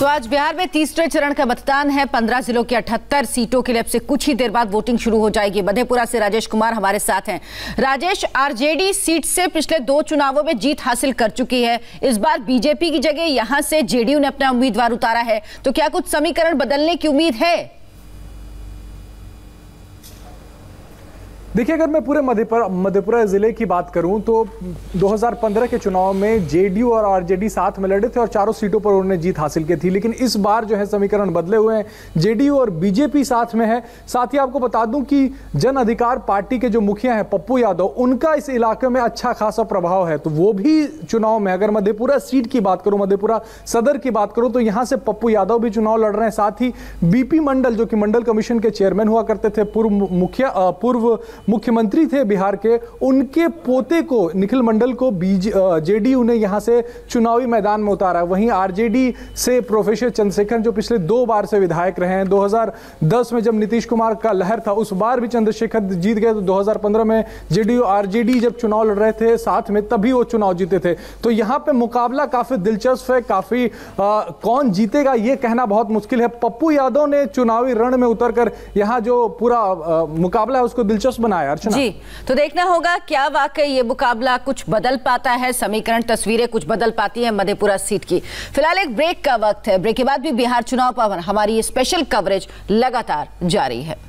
तो आज बिहार में तीसरे चरण का मतदान है। पंद्रह जिलों की अठहत्तर सीटों के लिए अब से कुछ ही देर बाद वोटिंग शुरू हो जाएगी। मधेपुरा से राजेश कुमार हमारे साथ हैं। राजेश, आरजेडी सीट से पिछले दो चुनावों में जीत हासिल कर चुकी है। इस बार बीजेपी की जगह यहाँ से जेडीयू ने अपना उम्मीदवार उतारा है। तो क्या कुछ समीकरण बदलने की उम्मीद है? देखिए, अगर मैं पूरे मधेपुरा ज़िले की बात करूँ तो 2015 के चुनाव में जेडीयू और आरजेडी साथ में लड़े थे और चारों सीटों पर उन्होंने जीत हासिल की थी। लेकिन इस बार जो है समीकरण बदले हुए हैं। जेडीयू और बीजेपी साथ में है। साथ ही आपको बता दूँ कि जन अधिकार पार्टी के जो मुखिया हैं, पप्पू यादव, उनका इस इलाके में अच्छा खासा प्रभाव है। तो वो भी चुनाव में, अगर मधेपुरा सीट की बात करूँ, मधेपुरा सदर की बात करूँ तो यहाँ से पप्पू यादव भी चुनाव लड़ रहे हैं। साथ ही बीपी मंडल, जो कि मंडल कमीशन के चेयरमैन हुआ करते थे, पूर्व मुखिया पूर्व मुख्यमंत्री थे बिहार के उनके पोते को निखिल मंडल को जेडीयू ने यहाँ से चुनावी मैदान में उतारा। वहीं आरजेडी से प्रोफेसर चंद्रशेखर जो पिछले दो बार से विधायक रहे हैं 2010 में जब नीतीश कुमार का लहर था उस बार भी चंद्रशेखर जीत गए तो 2015 में जेडीयू आरजेडी जब चुनाव लड़ रहे थे साथ में तभी वो चुनाव जीते थे। तो यहाँ पे मुकाबला काफ़ी दिलचस्प है काफ़ी आ, कौन जीतेगा ये कहना बहुत मुश्किल है। पप्पू यादव ने चुनावी रण में उतरकर यहाँ जो पूरा आ, मुकाबला है उसको दिलचस्प बनाया, अर्चना। जी तो देखना होगा क्या वाकई ये मुकाबला कुछ बदल पाता है, समीकरण तस्वीरें कुछ बदल पाती है मधेपुरा सीट की। फ़िलहाल एक ब्रेक का वक्त है, ब्रेक के बाद भी बिहार चुनाव पर हमारी स्पेशल कवरेज लगातार जारी है।